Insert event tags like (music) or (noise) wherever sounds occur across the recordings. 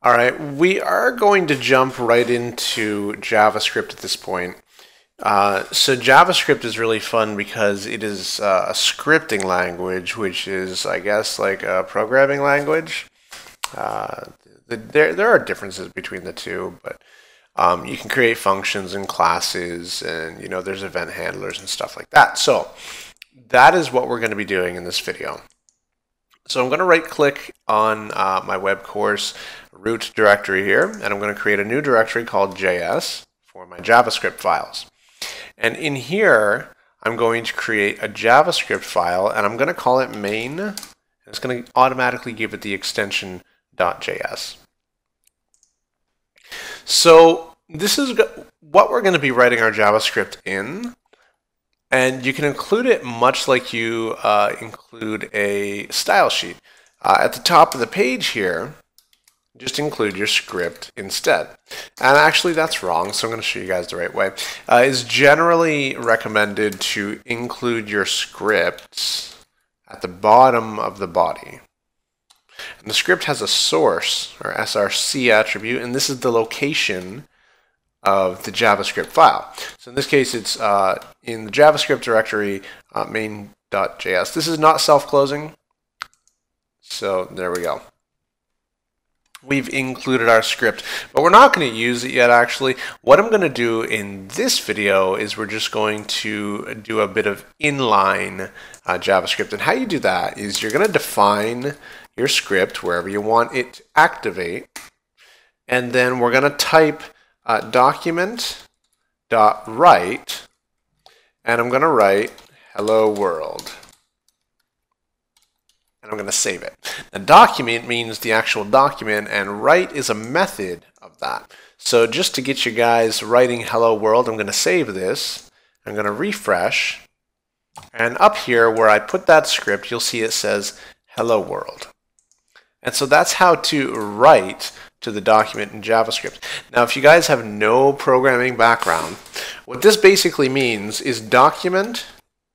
All right, we are going to jump right into JavaScript at this point. Uh, so JavaScript is really fun because it is uh, a scripting language, which is, I guess, like a programming language. Uh, the, there, there are differences between the two, but um, you can create functions and classes, and you know there's event handlers and stuff like that. So that is what we're going to be doing in this video. So I'm going to right click on uh, my web course root directory here, and I'm going to create a new directory called JS for my JavaScript files. And in here, I'm going to create a JavaScript file, and I'm going to call it main. It's going to automatically give it the extension .js. So this is what we're going to be writing our JavaScript in. And you can include it much like you uh, include a style sheet. Uh, at the top of the page here, just include your script instead. And actually that's wrong, so I'm going to show you guys the right way. Uh, it's generally recommended to include your scripts at the bottom of the body. And the script has a source, or src attribute, and this is the location of the JavaScript file. So in this case, it's uh, in the JavaScript directory uh, main.js. This is not self-closing, so there we go we've included our script, but we're not going to use it yet actually. What I'm going to do in this video is we're just going to do a bit of inline uh, JavaScript. And how you do that is you're going to define your script wherever you want it to activate. And then we're going to type uh, document dot write, and I'm going to write hello world and I'm going to save it. The document means the actual document, and write is a method of that. So just to get you guys writing hello world, I'm going to save this. I'm going to refresh. And up here where I put that script, you'll see it says hello world. And so that's how to write to the document in JavaScript. Now, if you guys have no programming background, what this basically means is document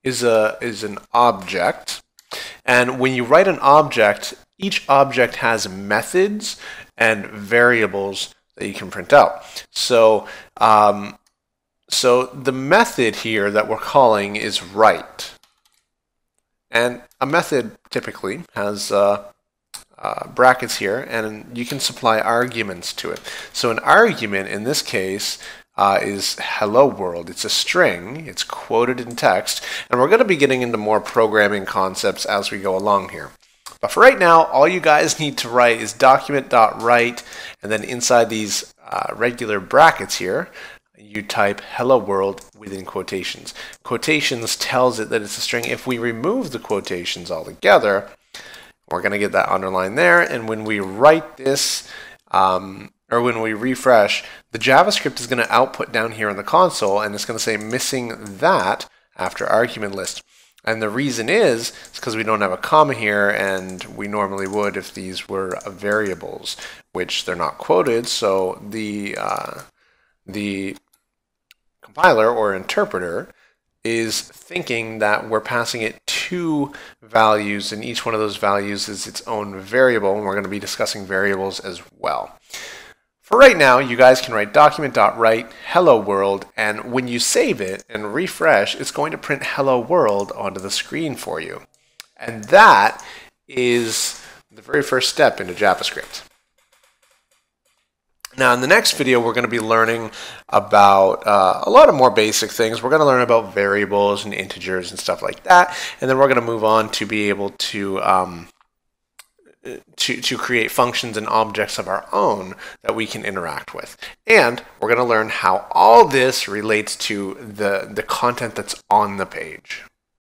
is a is an object and when you write an object, each object has methods and variables that you can print out. So, um, so the method here that we're calling is write. And a method typically has uh, uh, brackets here, and you can supply arguments to it. So an argument in this case uh, is hello world. It's a string, it's quoted in text, and we're going to be getting into more programming concepts as we go along here. But for right now, all you guys (laughs) need to write is document.write, and then inside these uh, regular brackets here, you type hello world within quotations. Quotations tells it that it's a string. If we remove the quotations altogether, we're going to get that underline there, and when we write this, um, or when we refresh, the JavaScript is going to output down here in the console and it's going to say missing that after argument list. And the reason is it's because we don't have a comma here and we normally would if these were variables, which they're not quoted. So the, uh, the compiler or interpreter is thinking that we're passing it two values and each one of those values is its own variable and we're going to be discussing variables as well. For right now, you guys can write document.write hello world, and when you save it and refresh, it's going to print hello world onto the screen for you. And that is the very first step into JavaScript. Now, in the next video, we're going to be learning about uh, a lot of more basic things. We're going to learn about variables and integers and stuff like that. And then we're going to move on to be able to um, to, to create functions and objects of our own that we can interact with. And we're going to learn how all this relates to the, the content that's on the page.